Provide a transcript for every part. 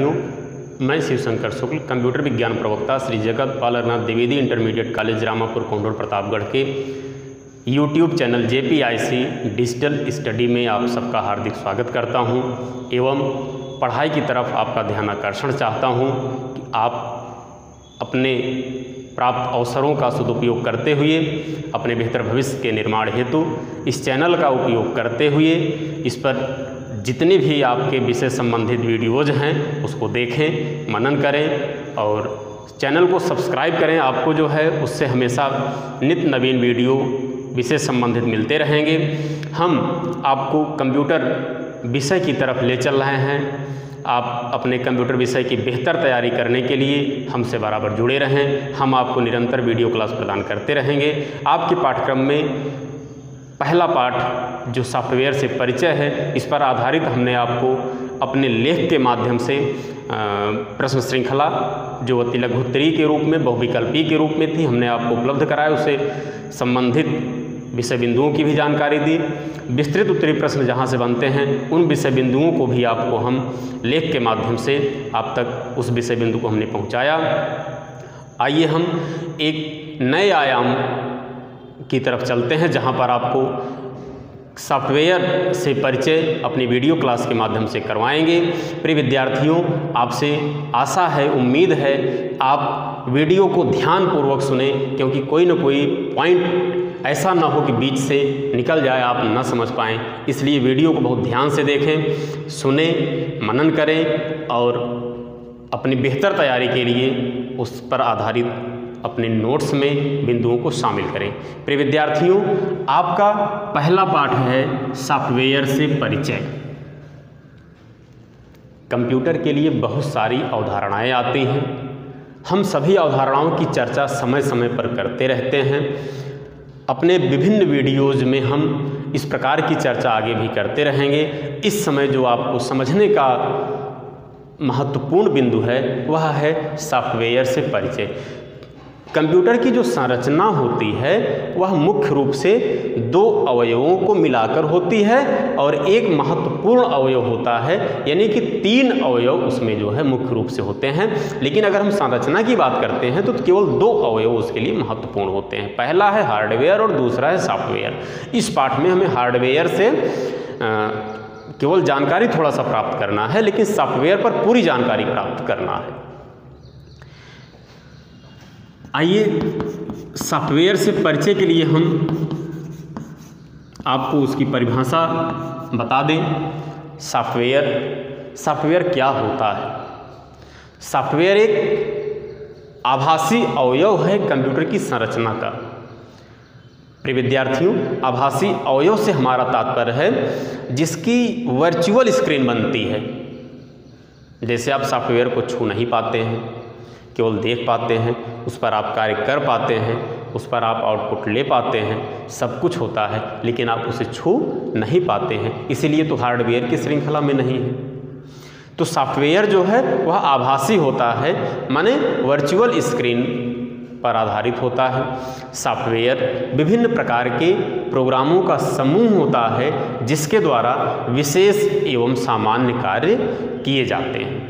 मैं शिवशंकर शुक्ल, कंप्यूटर विज्ञान प्रवक्ता श्री जगत पालरनाथ द्विवेदी इंटरमीडिएट कॉलेज रामापुर, कोंडोर, प्रतापगढ़ के YouTube channel C digital study में आप सबका हार्दिक स्वागत करता हूँ। एवं पढ़ाई की तरफ़ आपका ध्यान आकर्षण चाहता हूँ कि आप अपने प्राप्त अवसरों का सदुपयोग करते हुए, अपने बेहतर भविष्य के निर्माण हेतु इस चैनल का उपयोग करते हुए, इस पर जितने भी आपके विषय संबंधित वीडियोज़ हैं, उसको देखें, मनन करें और चैनल को सब्सक्राइब करें। आपको जो है, उससे हमेशा नित नवीन वीडियो विषय संबंधित मिलते रहेंगे। हम आपको कंप्यूटर विषय की तरफ़ ले चल रहे हैं। आप अपने कंप्यूटर विषय की बेहतर तैयारी करने के लिए हमसे बराबर जुड़े रहें। हम आपको निरंतर वीडियो क्लास प्रदान करते रहेंगे। आपके पाठ्यक्रम में पहला पाठ जो सॉफ्टवेयर से परिचय है, इस पर आधारित हमने आपको अपने लेख के माध्यम से प्रश्न श्रृंखला जो अति लघुत्तरी के रूप में, बहुविकल्पी के रूप में थी, हमने आपको उपलब्ध कराया। उसे संबंधित विषय बिंदुओं की भी जानकारी दी। विस्तृत उत्तरी प्रश्न जहाँ से बनते हैं, उन विषय बिंदुओं को भी आपको हम लेख के माध्यम से आप तक उस विषय बिंदु को हमने पहुँचाया। आइए हम एक नए आयाम की तरफ़ चलते हैं, जहाँ पर आपको सॉफ्टवेयर से परिचय अपनी वीडियो क्लास के माध्यम से करवाएँगे। प्रिय विद्यार्थियों, आपसे आशा है, उम्मीद है, आप वीडियो को ध्यानपूर्वक सुने, क्योंकि कोई ना कोई पॉइंट ऐसा ना हो कि बीच से निकल जाए, आप ना समझ पाएँ। इसलिए वीडियो को बहुत ध्यान से देखें, सुने, मनन करें और अपनी बेहतर तैयारी के लिए उस पर आधारित अपने नोट्स में बिंदुओं को शामिल करें। प्रिय विद्यार्थियों, आपका पहला पाठ है सॉफ्टवेयर से परिचय। कंप्यूटर के लिए बहुत सारी अवधारणाएँ आती हैं। हम सभी अवधारणाओं की चर्चा समय समय पर करते रहते हैं। अपने विभिन्न वीडियोज़ में हम इस प्रकार की चर्चा आगे भी करते रहेंगे। इस समय जो आपको समझने का महत्वपूर्ण बिंदु है, वह है सॉफ्टवेयर से परिचय। कंप्यूटर की जो संरचना होती है, वह मुख्य रूप से दो अवयवों को मिलाकर होती है और एक महत्वपूर्ण अवयव होता है, यानी कि तीन अवयव उसमें जो है मुख्य रूप से होते हैं। लेकिन अगर हम संरचना की बात करते हैं तो केवल दो अवयव उसके लिए महत्वपूर्ण होते हैं। पहला है हार्डवेयर और दूसरा है सॉफ्टवेयर। इस पाठ में हमें हार्डवेयर से केवल जानकारी थोड़ा सा प्राप्त करना है, लेकिन सॉफ्टवेयर पर पूरी जानकारी प्राप्त करना है। आइए, सॉफ्टवेयर से परिचय के लिए हम आपको उसकी परिभाषा बता दें। सॉफ्टवेयर सॉफ्टवेयर क्या होता है? सॉफ्टवेयर एक आभासी अवयव है कंप्यूटर की संरचना का। प्रिय विद्यार्थियों, आभासी अवयव से हमारा तात्पर्य है, जिसकी वर्चुअल स्क्रीन बनती है। जैसे आप सॉफ्टवेयर को छू नहीं पाते हैं केवल देख पाते हैं, उस पर आप कार्य कर पाते हैं, उस पर आप आउटपुट ले पाते हैं, सब कुछ होता है, लेकिन आप उसे छू नहीं पाते हैं। इसीलिए तो हार्डवेयर की श्रृंखला में नहीं है। तो सॉफ्टवेयर जो है, वह आभासी होता है, माने वर्चुअल स्क्रीन पर आधारित होता है। सॉफ्टवेयर विभिन्न प्रकार के प्रोग्रामों का समूह होता है, जिसके द्वारा विशेष एवं सामान्य कार्य किए जाते हैं।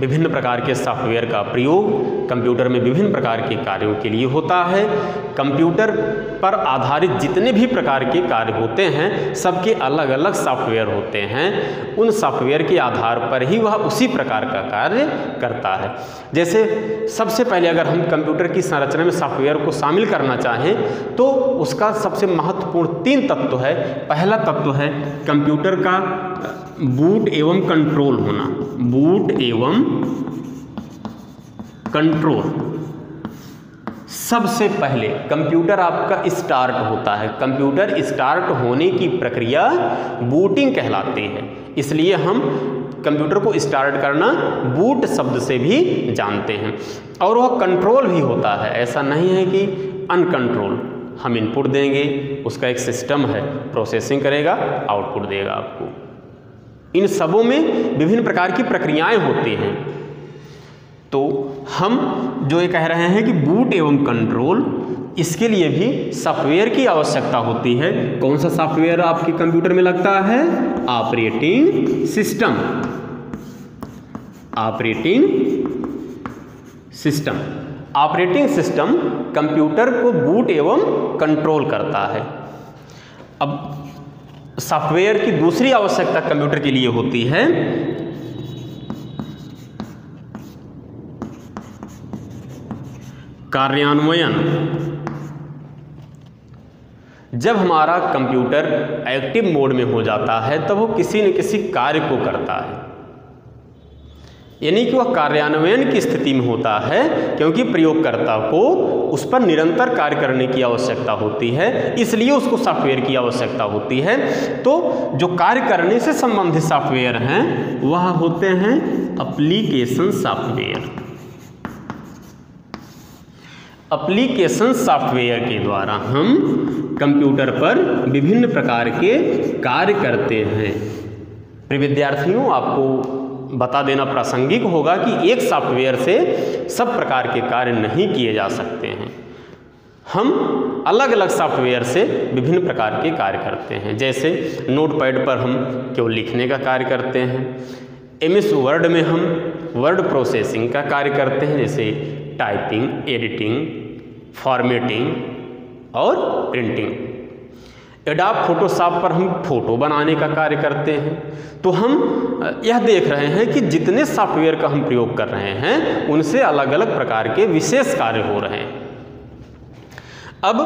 विभिन्न प्रकार के सॉफ्टवेयर का प्रयोग कंप्यूटर में विभिन्न प्रकार के कार्यों के लिए होता है। कंप्यूटर पर आधारित जितने भी प्रकार के कार्य होते हैं, सबके अलग अलग सॉफ्टवेयर होते हैं। उन सॉफ्टवेयर के आधार पर ही वह उसी प्रकार का कार्य करता है। जैसे सबसे पहले अगर हम कंप्यूटर की संरचना में सॉफ्टवेयर को शामिल करना चाहें तो उसका सबसे महत्वपूर्ण तीन तत्व है। पहला तत्व है कंप्यूटर का बूट एवं कंट्रोल होना। बूट एवं कंट्रोल। सबसे पहले कंप्यूटर आपका स्टार्ट होता है। कंप्यूटर स्टार्ट होने की प्रक्रिया बूटिंग कहलाती है। इसलिए हम कंप्यूटर को स्टार्ट करना बूट शब्द से भी जानते हैं। और वह कंट्रोल भी होता है। ऐसा नहीं है कि अनकंट्रोल हम इनपुट देंगे, उसका एक सिस्टम है। प्रोसेसिंग करेगा आउटपुट देगा आपको। इन सबों में विभिन्न प्रकार की प्रक्रियाएँ होती हैं। तो हम जो ये कह रहे हैं कि बूट एवं कंट्रोल, इसके लिए भी सॉफ्टवेयर की आवश्यकता होती है। कौन सा सॉफ्टवेयर आपके कंप्यूटर में लगता है? Operating system. Operating system. Operating system computer को बूट एवं कंट्रोल करता है। अब सॉफ्टवेयर की दूसरी आवश्यकता कंप्यूटर के लिए होती है कार्यान्वयन। जब हमारा कंप्यूटर एक्टिव मोड में हो जाता है तब वो किसी न किसी कार्य को करता है। यानी कि वह कार्यान्वयन की स्थिति में होता है, क्योंकि प्रयोगकर्ता को उस पर निरंतर कार्य करने की आवश्यकता होती है, इसलिए उसको सॉफ्टवेयर की आवश्यकता होती है। तो जो कार्य करने से संबंधित सॉफ्टवेयर हैं, वह होते हैं अप्लीकेशन सॉफ्टवेयर अप्लीकेशन सॉफ्टवेयर के द्वारा हम कंप्यूटर पर विभिन्न प्रकार के कार्य करते हैं। प्रिय विद्यार्थियों, आपको बता देना प्रासंगिक होगा कि एक सॉफ्टवेयर से सब प्रकार के कार्य नहीं किए जा सकते हैं। हम अलग अलग सॉफ्टवेयर से विभिन्न प्रकार के कार्य करते हैं। जैसे नोट पैड पर हम केवल लिखने का कार्य करते हैं। एम एस वर्ड में हम वर्ड प्रोसेसिंग का कार्य करते हैं, जैसे टाइपिंग एडिटिंग फॉर्मेटिंग और प्रिंटिंग एडाप फोटोशॉप पर हम फ़ोटो बनाने का कार्य करते हैं। तो हम यह देख रहे हैं कि जितने सॉफ्टवेयर का हम प्रयोग कर रहे हैं, उनसे अलग अलग प्रकार के विशेष कार्य हो रहे हैं। अब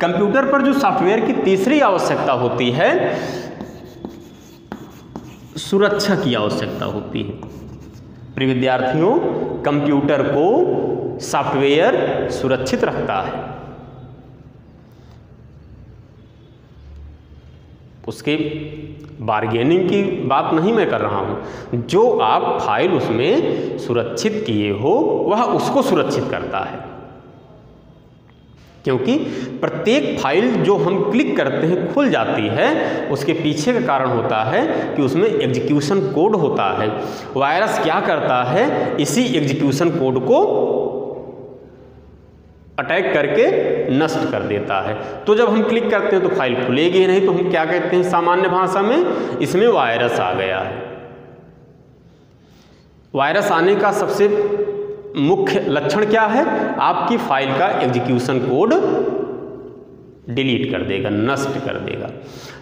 कंप्यूटर पर जो सॉफ्टवेयर की तीसरी आवश्यकता होती है, सुरक्षा की आवश्यकता होती है। प्रिय विद्यार्थियों, कंप्यूटर को सॉफ्टवेयर सुरक्षित रखता है। उसके बारगेनिंग की बात नहीं मैं कर रहा हूँ। जो आप फ़ाइल उसमें सुरक्षित किए हो, वह उसको सुरक्षित करता है। क्योंकि प्रत्येक फ़ाइल जो हम क्लिक करते हैं, खुल जाती है, उसके पीछे का कारण होता है कि उसमें एग्जीक्यूशन कोड होता है। वायरस क्या करता है? इसी एग्जीक्यूशन कोड को अटैक करके नष्ट कर देता है। तो जब हम क्लिक करते हैं तो फ़ाइल खुलेगी नहीं तो हम क्या कहते हैं? सामान्य भाषा में इसमें वायरस आ गया है। वायरस आने का सबसे मुख्य लक्षण क्या है? आपकी फ़ाइल का एग्जीक्यूशन कोड डिलीट कर देगा, नष्ट कर देगा।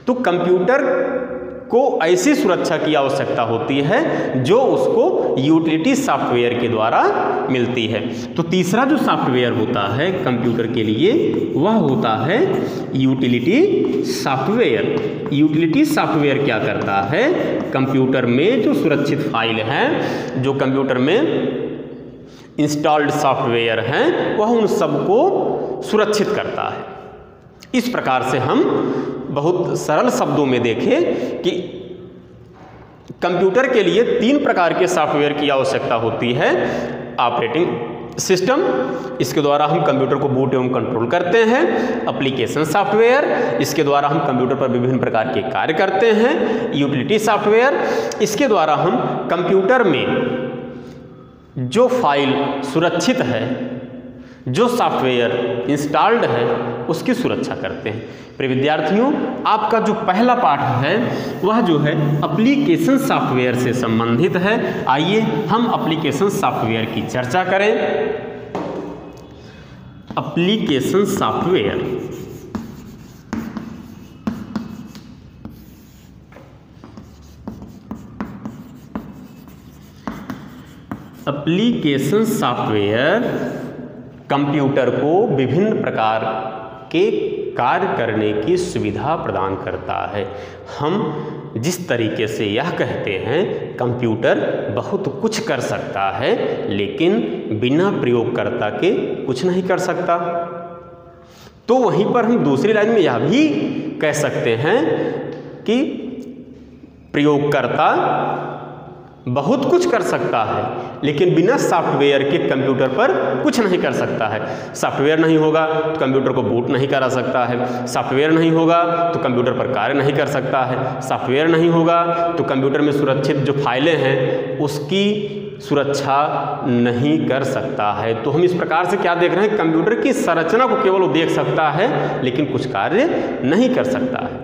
तो कंप्यूटर को ऐसी सुरक्षा की आवश्यकता होती है जो उसको यूटिलिटी सॉफ्टवेयर के द्वारा मिलती है। तो तीसरा जो सॉफ्टवेयर होता है कंप्यूटर के लिए, वह होता है यूटिलिटी सॉफ्टवेयर। यूटिलिटी सॉफ्टवेयर क्या करता है? कंप्यूटर में जो सुरक्षित फ़ाइल हैं, जो कंप्यूटर में इंस्टॉल्ड सॉफ्टवेयर हैं, वह उन सबको सुरक्षित करता है। इस प्रकार से हम बहुत सरल शब्दों में देखें कि कंप्यूटर के लिए तीन प्रकार के सॉफ्टवेयर की आवश्यकता होती है, ऑपरेटिंग सिस्टम, इसके द्वारा हम कंप्यूटर को बूट एवं कंट्रोल करते हैं, एप्लीकेशन सॉफ्टवेयर, इसके द्वारा हम कंप्यूटर पर विभिन्न प्रकार के कार्य करते हैं, यूटिलिटी सॉफ्टवेयर, इसके द्वारा हम कंप्यूटर में जो फ़ाइल सुरक्षित है, जो सॉफ्टवेयर इंस्टॉल्ड है उसकी सुरक्षा करते हैं। प्रिय विद्यार्थियों, आपका जो पहला पाठ है, वह जो है अप्लीकेशन सॉफ्टवेयर से संबंधित है। आइए हम अप्लीकेशन सॉफ्टवेयर की चर्चा करें। Application software application software computer को विभिन्न प्रकार के कार्य करने की सुविधा प्रदान करता है। हम जिस तरीके से यह कहते हैं, कंप्यूटर बहुत कुछ कर सकता है, लेकिन बिना प्रयोगकर्ता के कुछ नहीं कर सकता। तो वहीं पर हम दूसरी लाइन में यह भी कह सकते हैं कि प्रयोगकर्ता बहुत कुछ कर सकता है, लेकिन बिना सॉफ्टवेयर के कंप्यूटर पर कुछ नहीं कर सकता है। सॉफ्टवेयर नहीं होगा तो कंप्यूटर को बूट नहीं करा सकता है। सॉफ्टवेयर नहीं होगा तो कंप्यूटर पर कार्य नहीं कर सकता है। सॉफ्टवेयर नहीं होगा तो कंप्यूटर में सुरक्षित जो फाइलें हैं, उसकी सुरक्षा नहीं कर सकता है। तो हम इस प्रकार से क्या देख रहे हैं? कंप्यूटर की संरचना को केवल वो देख सकता है, लेकिन कुछ कार्य नहीं कर सकता है।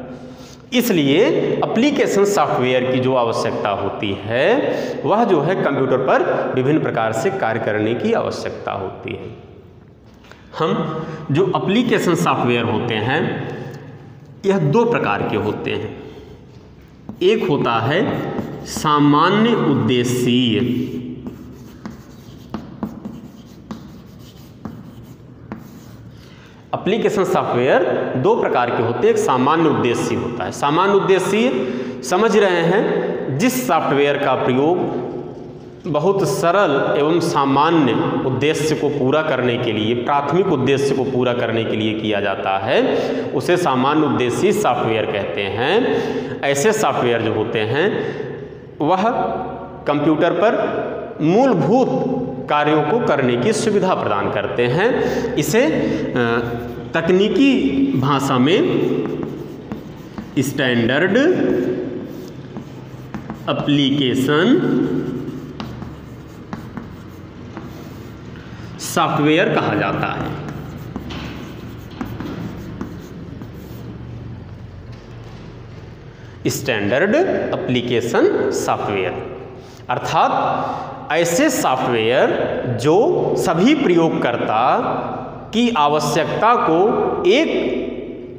इसलिए एप्लीकेशन सॉफ्टवेयर की जो आवश्यकता होती है, वह जो है कंप्यूटर पर विभिन्न प्रकार से कार्य करने की आवश्यकता होती है। हम जो एप्लीकेशन सॉफ्टवेयर होते हैं, यह दो प्रकार के होते हैं। एक होता है सामान्य उद्देश्य। एप्लीकेशन सॉफ्टवेयर दो प्रकार के होते हैं। एक सामान्य उद्देश्य होता है। सामान्य उद्देश्य समझ रहे हैं, जिस सॉफ्टवेयर का प्रयोग बहुत सरल एवं सामान्य उद्देश्य को पूरा करने के लिए, प्राथमिक उद्देश्य को पूरा करने के लिए किया जाता है, उसे सामान्य उद्देश्य सॉफ्टवेयर कहते हैं। ऐसे सॉफ्टवेयर जो होते हैं, वह कंप्यूटर पर मूलभूत कार्यों को करने की सुविधा प्रदान करते हैं। इसे तकनीकी भाषा में स्टैंडर्ड एप्लीकेशन सॉफ्टवेयर कहा जाता है। स्टैंडर्ड एप्लीकेशन सॉफ्टवेयर अर्थात ऐसे सॉफ्टवेयर जो सभी प्रयोगकर्ता की आवश्यकता को एक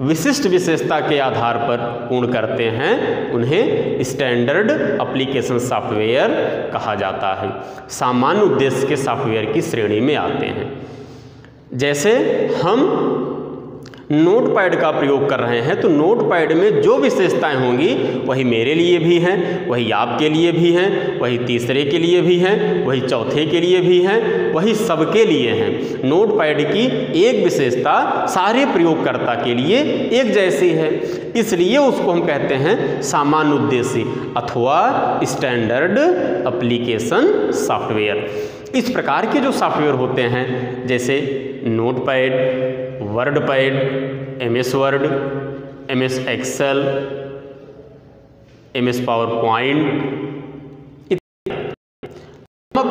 विशिष्ट विशेषता के आधार पर पूर्ण करते हैं, उन्हें स्टैंडर्ड एप्लीकेशन सॉफ्टवेयर कहा जाता है। सामान्य उद्देश्य के सॉफ्टवेयर की श्रेणी में आते हैं। जैसे हम नोट पैड का प्रयोग कर रहे हैं तो नोट पैड में जो विशेषताएँ होंगी, वही मेरे लिए भी हैं, वही आपके लिए भी हैं, वही तीसरे के लिए भी हैं, वही चौथे के लिए भी हैं, वही सबके लिए हैं। नोट पैड की एक विशेषता सारे प्रयोगकर्ता के लिए एक जैसी है। इसलिए उसको हम कहते हैं सामान्य उद्देश्य अथवा स्टैंडर्ड अप्लीकेशन सॉफ्टवेयर इस प्रकार के जो सॉफ्टवेयर होते हैं, जैसे Notepad WordPad M S Word M S Excel M S PowerPoint अब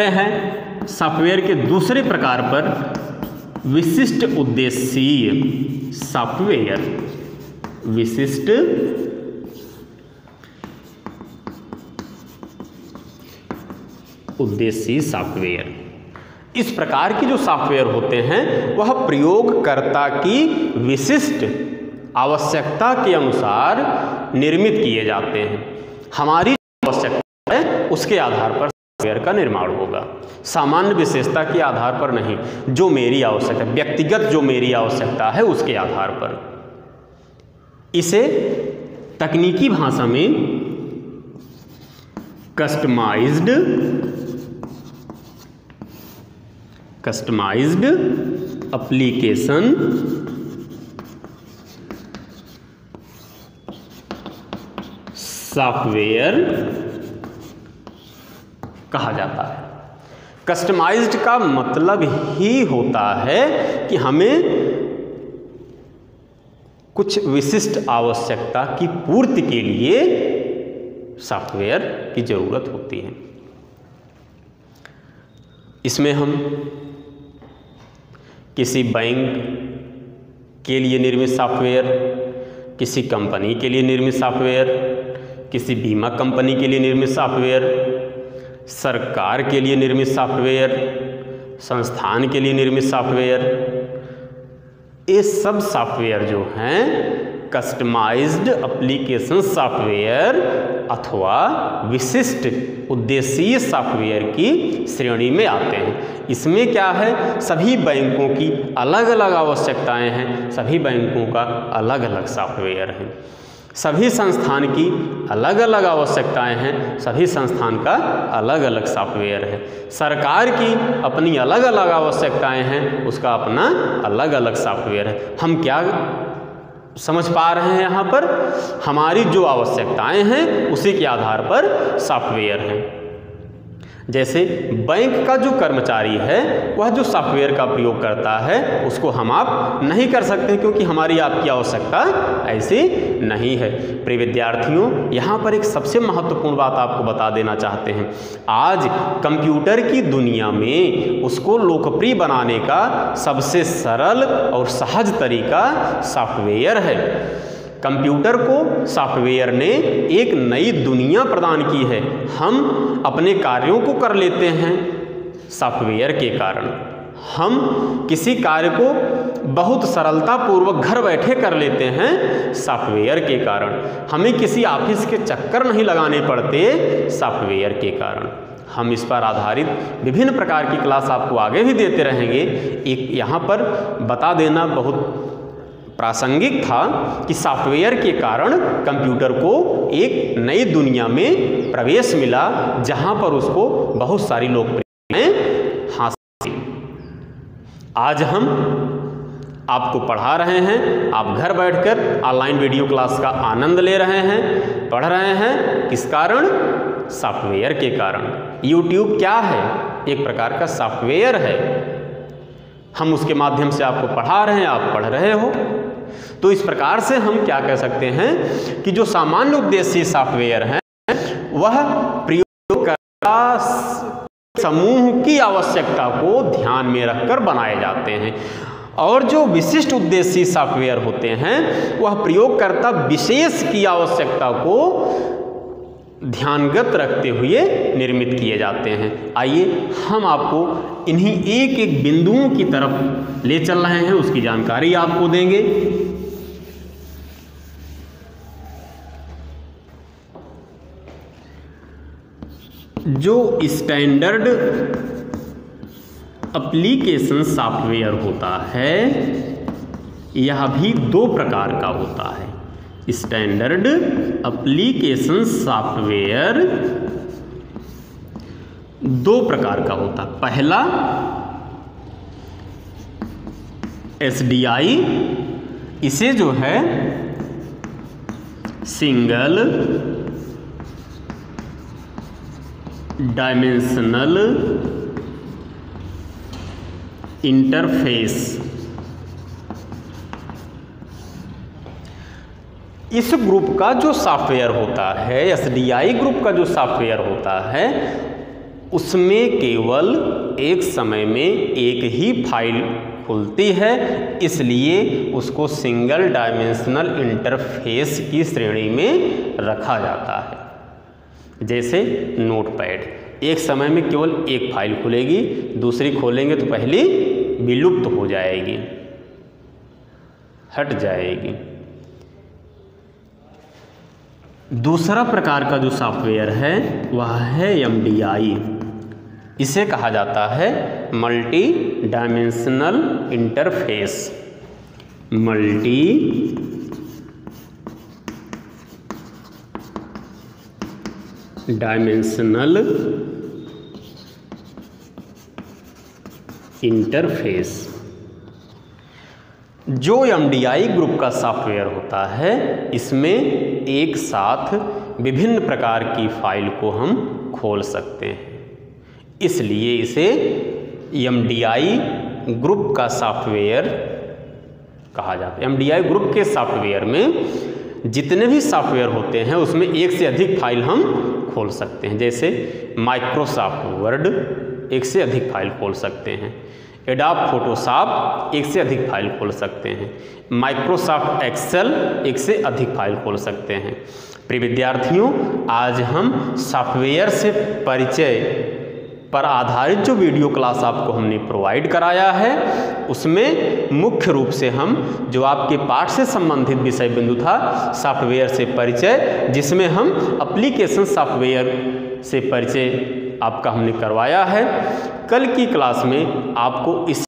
हैं सॉफ्टवेयर के दूसरे प्रकार पर, विशिष्ट उद्देश्य सॉफ्टवेयर। विशिष्ट उद्देश्य सॉफ्टवेयर। इस प्रकार की जो सॉफ्टवेयर होते हैं, वह प्रयोगकर्ता की विशिष्ट आवश्यकता के अनुसार निर्मित किए जाते हैं। हमारी आवश्यकता है, उसके आधार पर सॉफ्टवेयर का निर्माण होगा। सामान्य विशेषता के आधार पर नहीं, जो मेरी आवश्यकता, व्यक्तिगत जो मेरी आवश्यकता है, उसके आधार पर। इसे तकनीकी भाषा में कस्टमाइज्ड कस्टमाइज्ड एप्लीकेशन सॉफ्टवेयर कहा जाता है। कस्टमाइज्ड का मतलब ही होता है कि हमें कुछ विशिष्ट आवश्यकता की पूर्ति के लिए सॉफ्टवेयर की ज़रूरत होती है। इसमें हम किसी बैंक के लिए निर्मित सॉफ्टवेयर, किसी कंपनी के लिए निर्मित सॉफ्टवेयर, किसी बीमा कंपनी के लिए निर्मित सॉफ्टवेयर, सरकार के लिए निर्मित सॉफ्टवेयर, संस्थान के लिए निर्मित सॉफ्टवेयर, ये सब सॉफ्टवेयर जो हैं कस्टमाइज्ड एप्लीकेशन सॉफ्टवेयर अथवा विशिष्ट उद्देश्य सॉफ्टवेयर की श्रेणी में आते हैं। इसमें क्या है? सभी बैंकों की अलग अलग आवश्यकताएँ हैं। सभी बैंकों का अलग अलग सॉफ्टवेयर है। सभी संस्थान की अलग अलग आवश्यकताएँ हैं। सभी संस्थान का अलग अलग सॉफ्टवेयर है। सरकार की अपनी अलग अलग आवश्यकताएँ हैं। उसका अपना अलग अलग सॉफ्टवेयर है। हम क्या समझ पा रहे हैं यहाँ पर। हमारी जो आवश्यकताएँ हैं, उसी के आधार पर सॉफ्टवेयर हैं। जैसे बैंक का जो कर्मचारी है, वह जो सॉफ्टवेयर का प्रयोग करता है, उसको हम आप नहीं कर सकते क्योंकि हमारी आपकी आवश्यकता ऐसी नहीं है। प्रिय विद्यार्थियों, यहाँ पर एक सबसे महत्वपूर्ण बात आपको बता देना चाहते हैं। आज कंप्यूटर की दुनिया में उसको लोकप्रिय बनाने का सबसे सरल और सहज तरीका सॉफ्टवेयर है। कंप्यूटर को, सॉफ्टवेयर ने एक नई दुनिया प्रदान की है। हम अपने कार्यों को कर लेते हैं, सॉफ्टवेयर के कारण। हम किसी कार्य को बहुत सरलता पूर्वक घर बैठे कर लेते हैं, सॉफ्टवेयर के कारण। हमें किसी ऑफ़िस के चक्कर नहीं लगाने पड़ते, सॉफ्टवेयर के कारण। हम इस पर आधारित विभिन्न प्रकार की क्लास आपको आगे भी देते रहेंगे। एक यहाँ पर बता देना बहुत प्रासंगिक था कि सॉफ्टवेयर के कारण कंप्यूटर को एक नई दुनिया में प्रवेश मिला, जहाँ पर उसको बहुत सारी लोकप्रियताएँ हासिल आज हम आपको पढ़ा रहे हैं। आप घर बैठकर ऑनलाइन वीडियो क्लास का आनंद ले रहे हैं, पढ़ रहे हैं। किस कारण? सॉफ्टवेयर के कारण। YouTube क्या है? एक प्रकार का सॉफ्टवेयर है। हम उसके माध्यम से आपको पढ़ा रहे हैं, आप पढ़ रहे हो। तो इस प्रकार से हम क्या कह सकते हैं कि जो सामान्य उद्देश्य सॉफ्टवेयर हैं, वह प्रयोगकर्ता समूह की आवश्यकता को ध्यान में रखकर बनाए जाते हैं। और जो विशिष्ट उद्देश्य सॉफ्टवेयर होते हैं, वह प्रयोगकर्ता विशेष की आवश्यकता को ध्यानगत रखते हुए निर्मित किए जाते हैं। आइए हम आपको इन्हीं एक एक बिंदुओं की तरफ़ ले चल रहे हैं, उसकी जानकारी आपको देंगे। जो स्टैंडर्ड एप्लीकेशन सॉफ्टवेयर होता है, यह भी दो प्रकार का होता है। स्टैंडर्ड एप्लीकेशन सॉफ्टवेयर दो प्रकार का होता पहला एसडीआई इसे जो है सिंगल डायमेंशनल इंटरफेस इस ग्रुप का जो सॉफ्टवेयर होता है, एसडीआई ग्रुप का जो सॉफ्टवेयर होता है, उसमें केवल एक समय में एक ही फ़ाइल खुलती है, इसलिए उसको सिंगल डायमेंशनल इंटरफेस की श्रेणी में रखा जाता है। जैसे नोटपैड, एक समय में केवल एक फ़ाइल खुलेगी, दूसरी खोलेंगे तो पहली विलुप्त हो जाएगी, हट जाएगी। दूसरा प्रकार का जो सॉफ्टवेयर है, वह है एमडीआई इसे कहा जाता है multi dimensional interface. Multi dimensional interface. जो एमडीआई ग्रुप का सॉफ्टवेयर होता है, इसमें एक साथ विभिन्न प्रकार की फ़ाइल को हम खोल सकते हैं। इसलिए इसे एमडीआई ग्रुप का सॉफ्टवेयर कहा जाता है। एमडीआई ग्रुप के सॉफ्टवेयर में जितने भी सॉफ्टवेयर होते हैं, उसमें एक से अधिक फ़ाइल हम खोल सकते हैं। जैसे माइक्रोसॉफ्ट वर्ड एक से अधिक फ़ाइल खोल सकते हैं। एडाप फोटोशॉप एक से अधिक फ़ाइल खोल सकते हैं। माइक्रोसॉफ्ट एक्सेल एक से अधिक फ़ाइल खोल सकते हैं। प्रिय विद्यार्थियों, आज हम सॉफ्टवेयर से परिचय पर आधारित जो वीडियो क्लास आपको हमने प्रोवाइड कराया है, उसमें मुख्य रूप से हम जो आपके पाठ से संबंधित विषय बिंदु था, सॉफ्टवेयर से परिचय, जिसमें हम एप्लीकेशन सॉफ्टवेयर से परिचय आपका हमने करवाया है। कल की क्लास में आपको इस